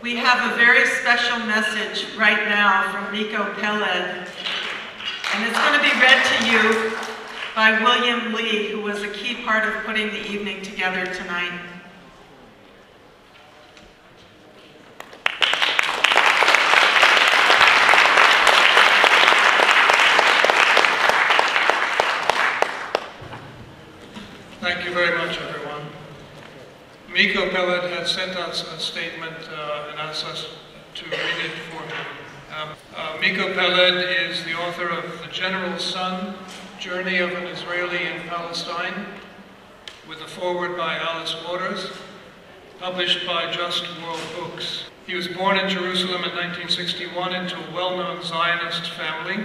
We have a very special message right now from Miko Peled, and it's going to be read to you by William Lee, who was a key part of putting the evening together tonight. Thank you very much, everyone. Miko Peled had sent us a statement uh, asked us to read it for him. Um, uh, Miko Peled is the author of The General's Son, Journey of an Israeli in Palestine, with a foreword by Alice Waters, published by Just World Books. He was born in Jerusalem in 1961 into a well-known Zionist family.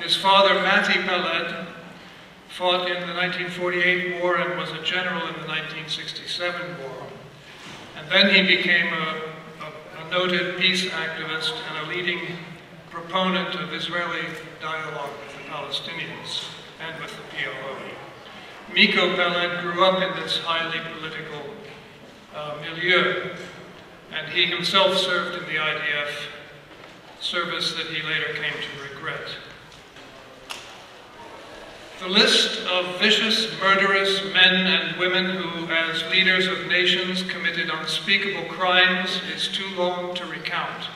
His father, Matti Peled, fought in the 1948 war and was a general in the 1967 war. And then he became a noted peace activist and a leading proponent of Israeli dialogue with the Palestinians and with the PLO. Miko Peled grew up in this highly political uh, milieu, and he himself served in the IDF, service that he later came to regret. The list of vicious, murderous men and women who, as leaders of nations, committed unspeakable crimes is too long to recount.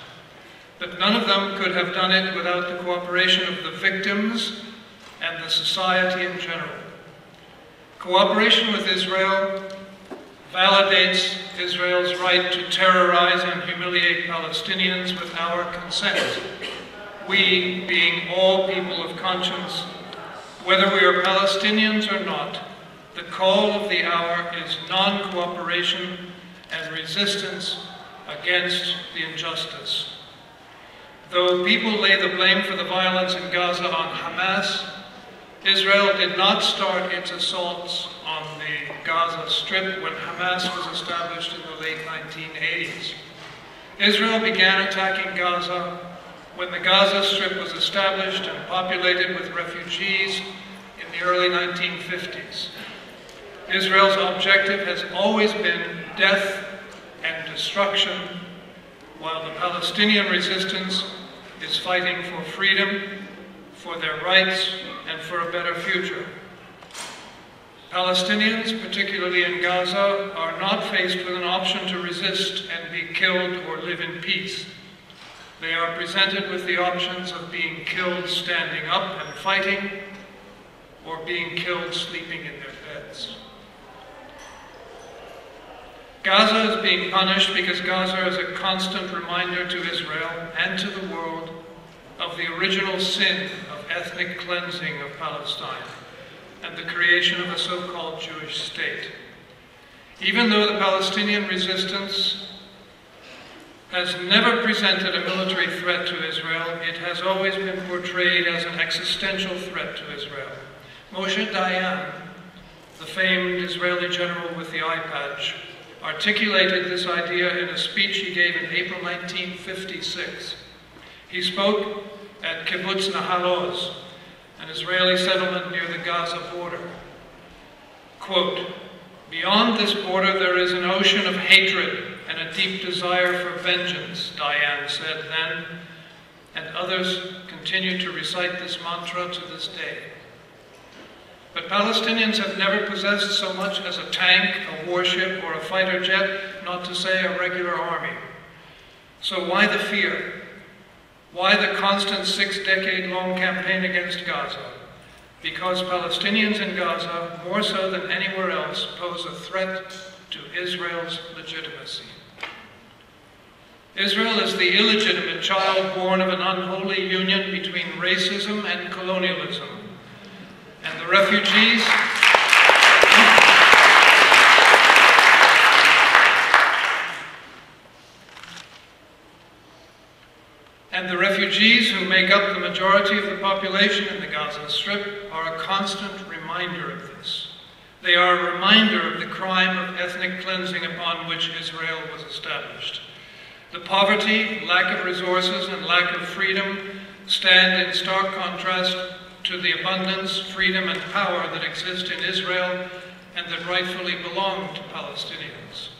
But none of them could have done it without the cooperation of the victims and the society in general. Cooperation with Israel validates Israel's right to terrorize and humiliate Palestinians with our consent. We, being all people of conscience, whether we are Palestinians or not, the call of the hour is non-cooperation and resistance against the injustice. Though people lay the blame for the violence in Gaza on Hamas, Israel did not start its assaults on the Gaza Strip when Hamas was established in the late 1980s. Israel began attacking Gaza when the Gaza Strip was established and populated with refugees in the early 1950s. Israel's objective has always been death and destruction, while the Palestinian resistance is fighting for freedom, for their rights, and for a better future. Palestinians, particularly in Gaza, are not faced with an option to resist and be killed or live in peace. They are presented with the options of being killed standing up and fighting, or being killed sleeping in their beds. Gaza is being punished because Gaza is a constant reminder to Israel and to the world of the original sin of ethnic cleansing of Palestine and the creation of a so-called Jewish state. Even though the Palestinian resistance has never presented a military threat to Israel, it has always been portrayed as an existential threat to Israel. Moshe Dayan, the famed Israeli general with the eye patch, articulated this idea in a speech he gave in April 1956. He spoke at Kibbutz Nahal Oz, an Israeli settlement near the Gaza border. Quote, Beyond this border there is an ocean of hatred and a deep desire for vengeance, Dayan said then, and others continue to recite this mantra to this day. But Palestinians have never possessed so much as a tank, a warship, or a fighter jet, not to say a regular army. So why the fear? Why the constant six-decade-long campaign against Gaza? Because Palestinians in Gaza, more so than anywhere else, pose a threat to Israel's legitimacy. Israel is the illegitimate child born of an unholy union between racism and colonialism. And the refugees... And the refugees who make up the majority of the population in the Gaza Strip are a constant reminder of this. They are a reminder of the crime of ethnic cleansing upon which Israel was established. The poverty, lack of resources, and lack of freedom stand in stark contrast to the abundance, freedom, and power that exist in Israel and that rightfully belong to Palestinians.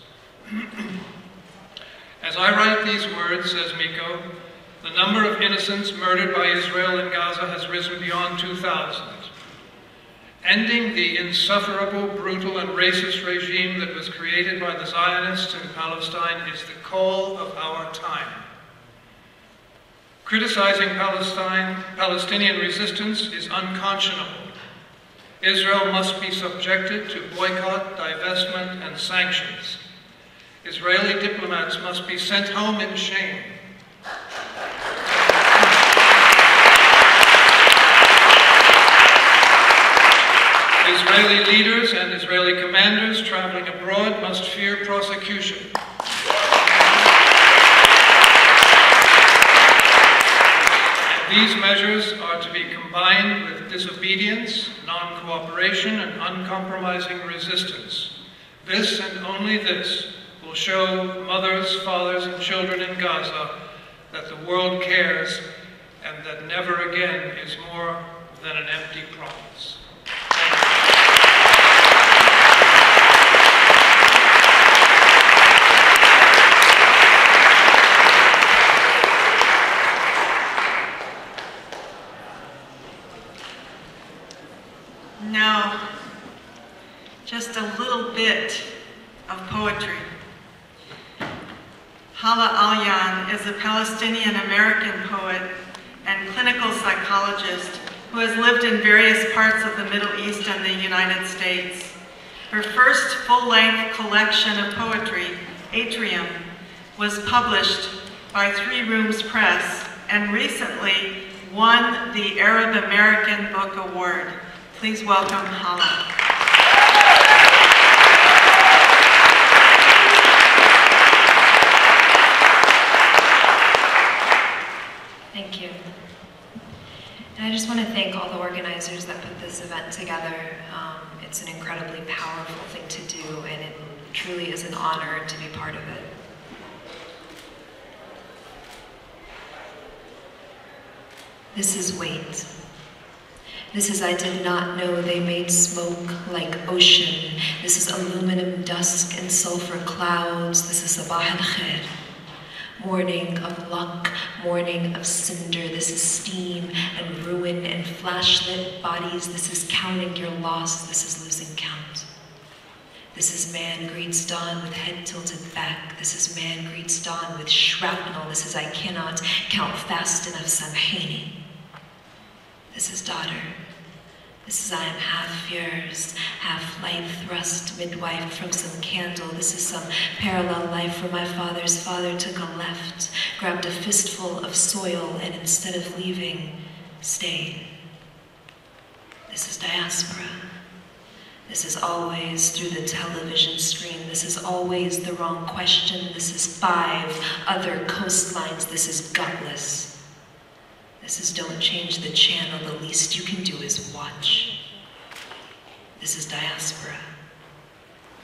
As I write these words, says Miko, the number of innocents murdered by Israel in Gaza has risen beyond 2,000. Ending the insufferable, brutal, and racist regime that was created by the Zionists in Palestine is the call of our time. Criticizing Palestine, Palestinian resistance is unconscionable. Israel must be subjected to boycott, divestment, and sanctions. Israeli diplomats must be sent home in shame. Israeli leaders and Israeli commanders traveling abroad must fear prosecution. These measures are to be combined with disobedience, non-cooperation, and uncompromising resistance. This and only this will show mothers, fathers, and children in Gaza that the world cares and that never again is more than an empty promise. Now, a little bit of poetry. Hala Alyan is a Palestinian American poet and clinical psychologist who has lived in various parts of the Middle East and the United States. Her first full-length collection of poetry, Atrium, was published by Three Rooms Press and recently won the Arab American Book Award. Please welcome Hala. Thank you. And I just want to thank all the organizers that put this event together. Um, it's an incredibly powerful thing to do, and it truly is an honor to be part of it. This is weight. This is I did not know they made smoke like ocean. This is aluminum dusk and sulfur clouds. This is Sabah al Khair. Morning of luck, morning of cinder. This is steam and ruin and flashlit bodies. This is counting your loss. This is losing count. This is man greets dawn with head tilted back. This is man greets dawn with shrapnel. This is I cannot count fast enough Samhaini. This is daughter. This is I am half yours, half light thrust midwife from some candle. This is some parallel life where my father's father took a left, grabbed a fistful of soil, and instead of leaving, stayed. This is diaspora. This is always through the television screen. This is always the wrong question. This is five other coastlines. This is gutless. This is don't change the channel. The least you can do is watch. This is diaspora.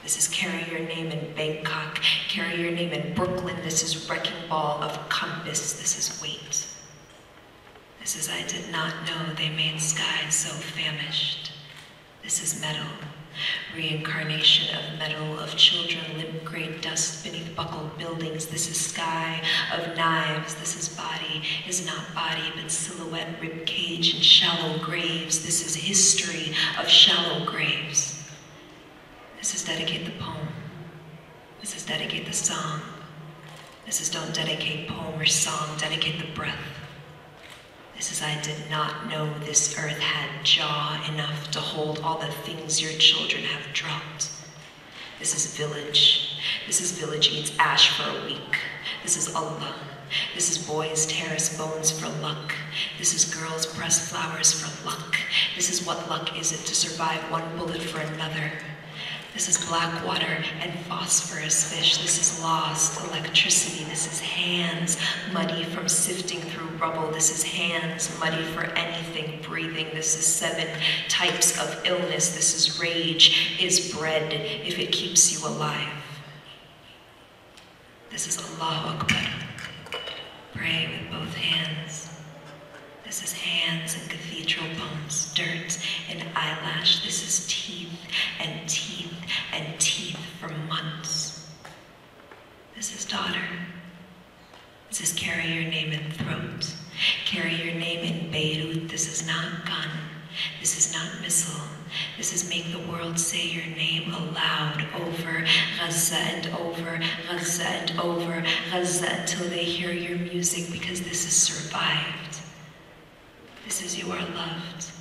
This is carry your name in Bangkok, carry your name in Brooklyn. This is wrecking ball of compass. This is weight. This is I did not know they made skies so famished. This is metal, reincarnation of metal, of children, limp gray dust beneath buckled buildings. This is sky of knives. This is body, is not body, but silhouette, rib cage, and shallow graves. This is history of shallow graves. This is dedicate the poem. This is dedicate the song. This is don't dedicate poem or song, dedicate the breath. This is I did not know this earth had jaw enough to hold all the things your children have dropped. This is village. This is village eats ash for a week. This is Allah. This is boys terrace bones for luck. This is girls press flowers for luck. This is what luck is it to survive one bullet for another. This is black water and phosphorus fish. This is lost electricity. This is hands muddy from sifting through rubble. This is hands muddy for anything breathing. This is seven types of illness. This is rage is bread if it keeps you alive. This is Allahu Akbar. Pray with both hands. This is hands and cathedral bones, dirt and eyelash. This is teeth and teeth and teeth for months. This is daughter. This is carry your name in throat. Carry your name in Beirut. This is not gun. This is not missile. This is make the world say your name aloud over Gaza and over Gaza and over Gaza until they hear your music because this is survived. This is you are loved.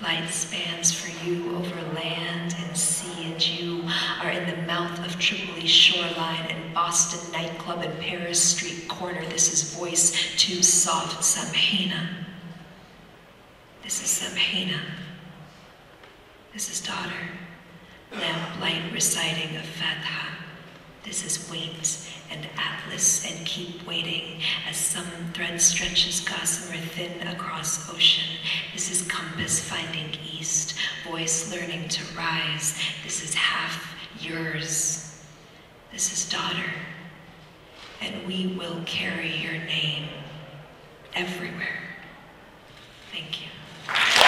Light spans for you over land and sea, and you are in the mouth of Tripoli shoreline and Boston nightclub and Paris street corner. This is voice too soft, Samhaina. This is Samhaina. This is daughter. Lamplight reciting of Fatiha. This is wait and atlas and keep waiting as some thread stretches gossamer across ocean. This is compass finding east, voice learning to rise. This is half yours. This is daughter. And we will carry your name everywhere. Thank you.